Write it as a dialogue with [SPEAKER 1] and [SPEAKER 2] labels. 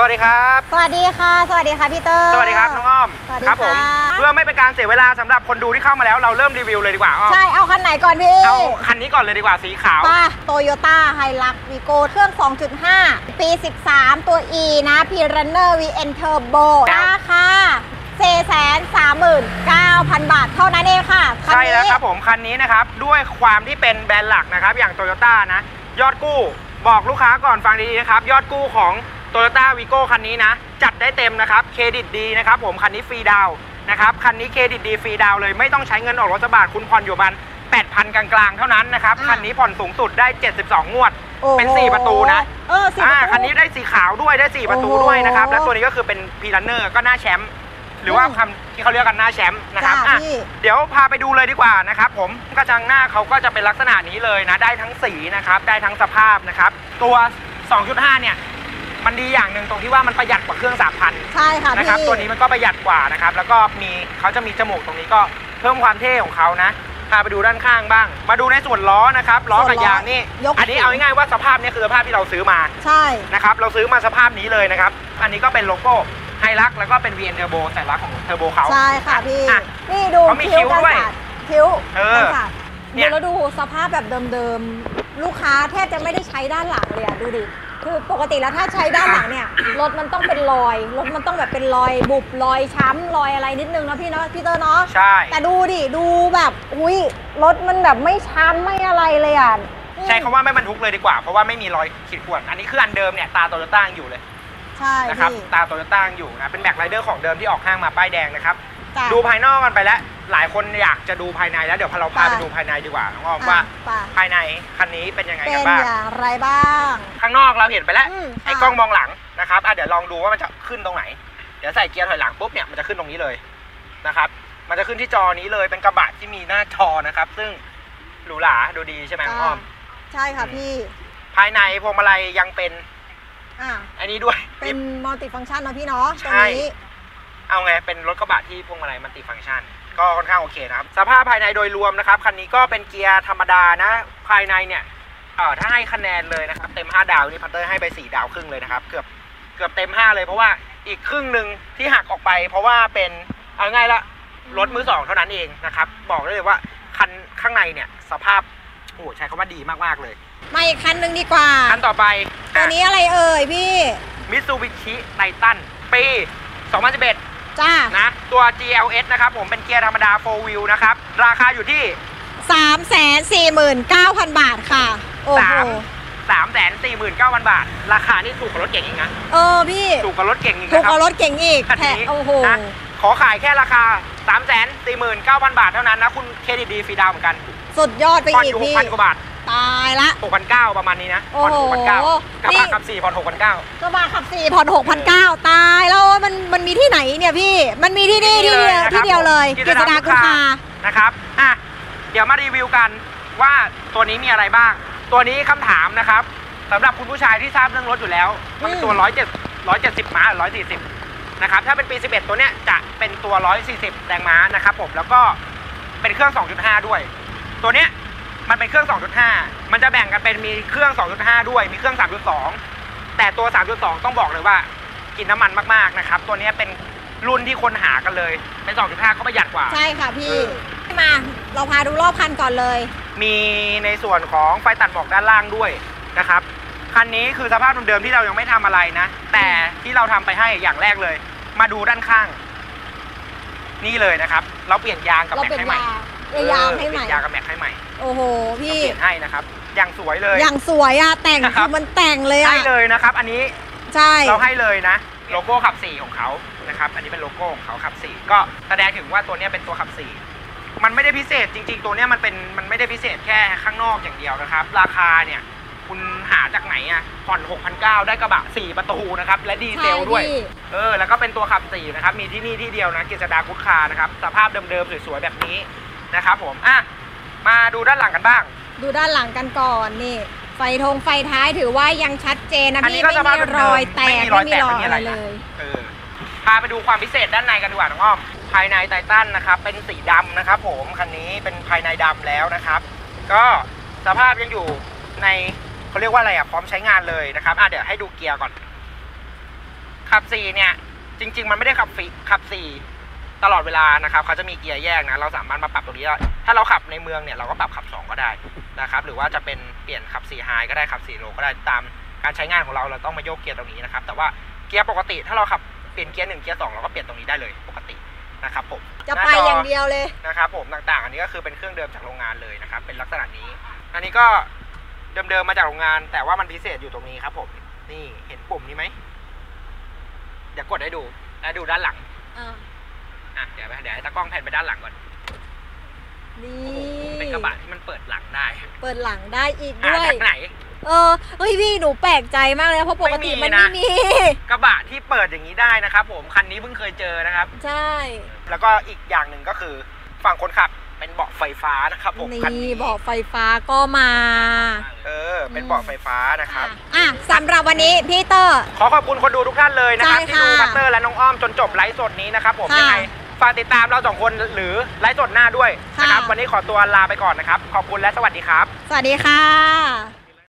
[SPEAKER 1] วัสดีครับ
[SPEAKER 2] สวัสดีค่ะ สวัสดีค่ะพี่เตอร์
[SPEAKER 1] สวัสดีครับน้องอ้อม
[SPEAKER 2] สวัสดี
[SPEAKER 1] ครับผม
[SPEAKER 2] ค่ะ
[SPEAKER 1] เพื่อไม่เป็นการเสียเวลาสำหรับคนดูที่เข้ามาแล้วเราเริ่มรีวิวเลยดีกว่าอ้อม
[SPEAKER 2] ใช่เอาคันไหนก่อนพี่
[SPEAKER 1] เอาคันนี้ก่อนเลยดีกว่าสีขาว
[SPEAKER 2] ป้า Toyota Hilux Vigo เครื่อง 2.5 ปี 13 ตัว E นะ Prerunner VN Turbo
[SPEAKER 1] ครับ
[SPEAKER 2] ราคา439,000 บาทเท่านั้นเองค่ะคัน
[SPEAKER 1] ใช่
[SPEAKER 2] นี้
[SPEAKER 1] แล้วครับผมคันนี้นะครับด้วยความที่เป็นแบรนด์หลักนะครับอย่างโตโยต้านะ ยอดกู้บอกลูกค้าก่อนฟังดีๆนะครับ ยอดกู้ของ โตโยต้าวีโก้คันนี้นะ จัดได้เต็มนะครับ เครดิตดีนะครับผม คันนี้ฟรีดาวน์นะครับ คันนี้เครดิตดีฟรีดาวน์เลย ไม่ต้องใช้เงินออกรถสักบาทคุณผ่อนอยู่ประมาณ8,000 กลางๆ เท่านั้นนะครับ
[SPEAKER 2] อ่า
[SPEAKER 1] คันนี้ผ่อนสูงสุดได้ 72 งวด
[SPEAKER 2] โอ้โห
[SPEAKER 1] เป็น 4 ประตูนะ
[SPEAKER 2] เออสี่
[SPEAKER 1] อ่า
[SPEAKER 2] ประตู
[SPEAKER 1] คันนี้ได้สีขาวด้วยได้ 4 ประตู
[SPEAKER 2] โอ้โห
[SPEAKER 1] ด้วยนะครับ และตัวนี้ก็คือเป็น Prerunner ก็หน้าแชมป์หรือว่าคำที่เขาเรียกกันหน้าแชมป์นะครับ
[SPEAKER 2] จ้า
[SPEAKER 1] อะ
[SPEAKER 2] พี่
[SPEAKER 1] เดี๋ยวพาไปดูเลยดีกว่านะครับผมกระจังหน้าเขาก็จะเป็นลักษณะนี้เลยนะ ได้ทั้งสีนะครับ ได้ทั้งสภาพนะครับ ตัว 2.5 เนี่ย มันดีอย่างหนึ่งตรงที่ว่ามันประหยัดกว่าเครื่อง3,000
[SPEAKER 2] ใช่ค่ะ
[SPEAKER 1] นะครับ
[SPEAKER 2] พี่
[SPEAKER 1] ตัวนี้มันก็ประหยัดกว่านะครับแล้วก็มีเขาจะมีจมูกตรงนี้ก็เพิ่มความเท่ของเขานะพาไปดูด้านข้างบ้าง มาดูในส่วนล้อนะครับล้อกับยางนี่
[SPEAKER 2] ยก
[SPEAKER 1] อันนี้เอาง่ายๆว่าสภาพเนี้คือสภาพที่เราซื้อมา
[SPEAKER 2] ใช่
[SPEAKER 1] นะครับเราซื้อมาสภาพนี้เลยนะครับอันนี้ก็เป็นโลโก้ไฮรักแล้วก็เป็น VN Turbo สัญลักษณ์ของเทอร์โบเขา
[SPEAKER 2] ใช่ค่ะพี่
[SPEAKER 1] อะ
[SPEAKER 2] นี่ดู
[SPEAKER 1] เขามีคิ้ว
[SPEAKER 2] กัน
[SPEAKER 1] ด้วย
[SPEAKER 2] ศาสตร์คิ้ว
[SPEAKER 1] เออ
[SPEAKER 2] กันศาสตร์
[SPEAKER 1] เนี่
[SPEAKER 2] ดู
[SPEAKER 1] ย
[SPEAKER 2] แล้วดูสภาพแบบเดิมๆ ลูกค้าแทบจะไม่ได้ใช้ด้านหลังเลยอะดูดิ คือปกติแล้วถ้าใช้ด้านหลังเนี่ยรถมันต้องเป็นรอยรถมันต้องแบบเป็นรอยบุบรอยช้ำรอยอะไรนิดนึงนะพี่เนาะพี่เตอร์เนาะ
[SPEAKER 1] ใช่
[SPEAKER 2] แต่ดูดิดูแบบอุ้ยรถมันแบบไม่ช้ำไม่อะไรเลยอะ
[SPEAKER 1] ใช้คำว่าไม่บรรทุกเลยดีกว่า เพราะว่าไม่มีรอยขีดข่วนอันนี้คืออันเดิมเนี่ยตาโตโยต้ายังอยู่เลย
[SPEAKER 2] ใช่
[SPEAKER 1] นะครับ
[SPEAKER 2] พี่
[SPEAKER 1] ตาโตโยต้ายังอยู่นะเป็นแม็กไรเดอร์ของเดิมที่ออกห้างมาป้ายแดงนะครับ
[SPEAKER 2] จ้ะ
[SPEAKER 1] ดูภายนอกกันไปแล้ว หลายคนอยากจะดูภายในแล้วเดี๋ยวพาเราพา
[SPEAKER 2] ค่ะ
[SPEAKER 1] ไปดูภายในดีกว่าน้องออมว่า
[SPEAKER 2] ป่ะ
[SPEAKER 1] ภายในคันนี้เป็นยังไง
[SPEAKER 2] เป็
[SPEAKER 1] กัน
[SPEAKER 2] น
[SPEAKER 1] บ้าง
[SPEAKER 2] อย่างไรบ้าง
[SPEAKER 1] ข้างนอกเราเห็นไปแล้ว
[SPEAKER 2] อืม
[SPEAKER 1] ไอ้
[SPEAKER 2] ค่ะ
[SPEAKER 1] กล้องมองหลังนะครับอะเดี๋ยวลองดูว่ามันจะขึ้นตรงไหน เดี๋ยวใส่เกียร์ถอยหลังปุ๊บเนี่ยมันจะขึ้นตรงนี้เลยนะครับ มันจะขึ้นที่จอนี้เลยเป็นกระบะที่มีหน้าจอนะครับ ซึ่งหรูหราดูดีใช่ไหมน้องออม
[SPEAKER 2] ใช่ค่ะพี่
[SPEAKER 1] ภายในพวงมาลัยยังเป็น
[SPEAKER 2] อะ
[SPEAKER 1] อันนี้ด้วย
[SPEAKER 2] เป็น multifunction นะพี่เนาะตรง
[SPEAKER 1] ใช่
[SPEAKER 2] นี้
[SPEAKER 1] เอาไงเป็นรถกระบะที่พวงมาลัย multifunction ก็ค่อนข้างโอเคนะครับ สภาพภายในโดยรวมนะครับ คันนี้ก็เป็นเกียร์ธรรมดานะ ภายในเนี่ยเอ่อถ้าให้คะแนนเลยนะครับ เต็ม 5 ดาวนี่พัตเตอร์ให้ไป 4 ดาวครึ่งเลยนะครับ เกือบเกือบเต็ม 5 เลยเพราะว่าอีกครึ่งหนึ่งที่หักออกไป เพราะว่าเป็นเอาง่ายละรถมือสองเท่านั้นเองนะครับ บอกได้เลยว่าคันข้างในเนี่ยสภาพโอ้โหใช้คำว่าดีมากๆเลย
[SPEAKER 2] มาอีกคันหนึ่งดีกว่า
[SPEAKER 1] คันต่อไป
[SPEAKER 2] ตัวนี้อะไรเอ่ยพี่
[SPEAKER 1] มิตซูบิชิไททันปี 2011
[SPEAKER 2] จ้า
[SPEAKER 1] นะ ตัว GLS นะครับผมเป็นเกียร์ธรรมดา 4 wheel นะครับ ราคาอยู่ที่
[SPEAKER 2] สามแสนสี่หมื่นเก้าพันบาทค่ะโอ้โห
[SPEAKER 1] 3 3 4 9 0 0 0บาท ราคานี่ถูกกว่ารถเก่งอีกนะ
[SPEAKER 2] เออพี่
[SPEAKER 1] ถูกกว่ารถเก่งอีก
[SPEAKER 2] ถูก
[SPEAKER 1] นะค
[SPEAKER 2] ก
[SPEAKER 1] รั
[SPEAKER 2] ว่ารถเก่งอีก
[SPEAKER 1] คัน
[SPEAKER 2] แถม
[SPEAKER 1] นี้
[SPEAKER 2] โอ้โห
[SPEAKER 1] นะขอขายแค่ราคา3 4 9 0 0 0บาทเท่านั้นนะ คุณเครดิตดีฟรีดาวน์เหมือนกัน
[SPEAKER 2] สุดยอดไป
[SPEAKER 1] ผ่อน
[SPEAKER 2] อี
[SPEAKER 1] อกยู่
[SPEAKER 2] พี่
[SPEAKER 1] 6,000กว่าบาท
[SPEAKER 2] ตายละ
[SPEAKER 1] 6,900 ประมาณนี้นะผ่อน
[SPEAKER 2] โอ้โห
[SPEAKER 1] 6,900กระ
[SPEAKER 2] นี่
[SPEAKER 1] บะขับ4ผ่อน6,900
[SPEAKER 2] กระบะขับสี่ผ่อนหกพันเก้าตายแล้วมันมันมีที่ไหนเนี่ยพี่ มันมีที่นี่ที่เดียว
[SPEAKER 1] นะครับ
[SPEAKER 2] ที่เดียวเลย
[SPEAKER 1] ผม
[SPEAKER 2] กิจดากุคา
[SPEAKER 1] นะครับอะเดี๋ยวมารีวิวกันว่าตัวนี้มีอะไรบ้าง ตัวนี้คำถามนะครับสำหรับคุณผู้ชายที่ทราบเรื่องรถอยู่แล้ว มันเป็นตัว170 170ม้าหรือ140นะครับถ้าเป็นปี 11 ตัวเนี้ยจะเป็นตัว 140 แรงม้านะครับผมแล้วก็เป็นเครื่อง 2.5 ด้วย ตัวเนี้ย มันเป็นเครื่อง 2.5 มันจะแบ่งกันเป็นมีเครื่อง 2.5 ด้วย มีเครื่อง 3.2 แต่ตัว 3.2 ต้องบอกเลยว่ากินน้ำมันมากๆนะครับ ตัวเนี้ยเป็นรุ่นที่คนหากันเลย เป็น 2.5 ก็ประหยัดกว่า
[SPEAKER 2] ใช่ค่ะพี่
[SPEAKER 1] เออ
[SPEAKER 2] มา เราพาดูรอบคันก่อนเลย
[SPEAKER 1] มีในส่วนของไฟตัดหมอกด้านล่างด้วยนะครับ คันนี้คือสภาพเดิมๆที่เรายังไม่ทำอะไรนะ แต่ที่เราทำไปให้อย่างแรกเลย มาดูด้านข้าง นี่เลยนะครับ เราเปลี่ยนยางกับ
[SPEAKER 2] เรา
[SPEAKER 1] แม็ก
[SPEAKER 2] เป็น
[SPEAKER 1] ให้ใหม่
[SPEAKER 2] ยาเออยางให้
[SPEAKER 1] เออ
[SPEAKER 2] ใหม่
[SPEAKER 1] เปลี่ยนยางกับแม็กให้ใหม่
[SPEAKER 2] โอ้โห
[SPEAKER 1] เรา
[SPEAKER 2] พี่
[SPEAKER 1] เปลี่ยนให้นะครับอย่างสวยเลย
[SPEAKER 2] อย่างสวยอะแต่ง
[SPEAKER 1] นะครับ
[SPEAKER 2] คือมันแต่งเลยอะ
[SPEAKER 1] ให้เลยนะครับ อันนี้
[SPEAKER 2] ใช่
[SPEAKER 1] เราให้เลยนะโลโก้ขับสี่ของเขานะครับ อันนี้เป็นโลโก้ของเขาขับสี่ก็แสดงถึงว่าตัวเนี้ยเป็นตัวขับสี่มันไม่ได้พิเศษจริง ๆ ตัวเนี้ยมันเป็นมันไม่ได้พิเศษแค่ข้างนอกอย่างเดียวนะครับ ราคาเนี่ยคุณหาจากไหนอะผ่อน6,900 ได้กระบะ 4 ประตูนะครับ และดีเซลด้วย
[SPEAKER 2] ใช่พี่
[SPEAKER 1] เออ แล้วก็เป็นตัวขับสี่นะครับ มีที่นี่ที่เดียวนะกิจดากุดคานะครับ สภาพเดิมๆ สวยๆ แบบนี้ นะครับผมอะมาดูด้านหลังกันบ้าง
[SPEAKER 2] ดูด้านหลังกันก่อนนี่ ไฟธงไฟท้ายถือว่ายังชัดเจนนะ
[SPEAKER 1] อันนี้
[SPEAKER 2] พี่
[SPEAKER 1] ก็
[SPEAKER 2] ไม่
[SPEAKER 1] สภาพ
[SPEAKER 2] มี
[SPEAKER 1] เดิมๆ
[SPEAKER 2] รอยแตก
[SPEAKER 1] ไม่มีรอยแตก
[SPEAKER 2] ไม่
[SPEAKER 1] ไม่มี
[SPEAKER 2] มี
[SPEAKER 1] อะไร
[SPEAKER 2] อะไร
[SPEAKER 1] นะ
[SPEAKER 2] เลย
[SPEAKER 1] เออพาไปดูความพิเศษด้านในกันดีกว่าน้องอ้อมภายในไททันนะครับ เป็นสีดำนะครับ ผมคันนี้เป็นภายในดำแล้วนะครับ ก็สภาพยังอยู่ในเขาเรียกว่าอะไรอะพร้อมใช้งานเลยนะครับอะเดี๋ยวให้ดูเกียร์ก่อน ขับสี่เนี่ย จริง ๆ มันไม่ได้ขับฟรีขับสี่ ตลอดเวลานะครับเขาจะมีเกียร์แยกนะเราสามารถมาปรับตรงนี้ได้ถ้าเราขับในเมืองเนี่ยเราก็ปรับขับสองก็ได้นะครับหรือว่าจะเป็นเปลี่ยนขับสี่ไฮก็ได้ขับสี่โลก็ได้ตามการใช้งานของเราเราต้องมาโยกเกียร์ตรงนี้นะครับแต่ว่าเกียร์ปกติถ้าเราขับเปลี่ยนเกียร์หนึ่งเกียร์สองเราก็เปลี่ยนตรงนี้ได้เลยปกตินะครับผม
[SPEAKER 2] จะ
[SPEAKER 1] หน้
[SPEAKER 2] ไป
[SPEAKER 1] จ
[SPEAKER 2] อย่างเดียวเลย
[SPEAKER 1] นะครับผมต่างๆ อันนี้ก็คือเป็นเครื่องเดิมจากโรงงานเลยนะครับเป็นลักษณะนี้ อันนี้ก็เดิมๆมาจากโรงงาน แต่ว่ามันพิเศษอยู่ตรงนี้ครับผมนี่เห็นปุ่มนี้ไหมเดี๋ยวกดให้ดูแล้วดูด้านหลัง
[SPEAKER 2] อะ
[SPEAKER 1] อะเดี๋ยวไปเดี๋ยวให้ตากล้องแผ่นไปด้านหลังก่อน
[SPEAKER 2] นี่
[SPEAKER 1] โอ้โหเป็นกระบะที่มันเปิดหลังได้
[SPEAKER 2] เปิดหลังได้อีก
[SPEAKER 1] อะ
[SPEAKER 2] ด้วย
[SPEAKER 1] จากไหน
[SPEAKER 2] เออเฮ้ยพี่หนูแปลกใจมากเลยนะเพราะปกติ
[SPEAKER 1] ไม่มี
[SPEAKER 2] มัน
[SPEAKER 1] นะ
[SPEAKER 2] ไม่มี
[SPEAKER 1] กระบะที่เปิดอย่างนี้ได้นะครับผมคันนี้เพิ่งเคยเจอนะครับ
[SPEAKER 2] ใช่
[SPEAKER 1] แล้วก็อีกอย่างหนึ่งก็คือฝั่งคนขับเป็นเบาะไฟฟ้านะครับผมคัน
[SPEAKER 2] นี่
[SPEAKER 1] นี้
[SPEAKER 2] เบอกไฟฟ้าก็มา
[SPEAKER 1] เออ เป็นเบาะไฟฟ้านะครับ
[SPEAKER 2] อะสำหรับวันนี้พี่เตอร์
[SPEAKER 1] ขอขอบคุณคนดูทุกท่านเลยนะครับ
[SPEAKER 2] ใช่
[SPEAKER 1] ที่
[SPEAKER 2] ค่ะ
[SPEAKER 1] ดูพัตเตอร์และน้องอ้อมจนจบไลฟ์สดนี้นะครับผม
[SPEAKER 2] ค่ะ
[SPEAKER 1] ยังไง ฝากติดตามเราสองคนหรือไลฟ์สดหน้าด้วยนะครับ
[SPEAKER 2] ค่ะ
[SPEAKER 1] วันนี้ขอตัวลาไปก่อนนะครับ ขอบคุณและสวัสดีครับ
[SPEAKER 2] สวัสดีค่ะ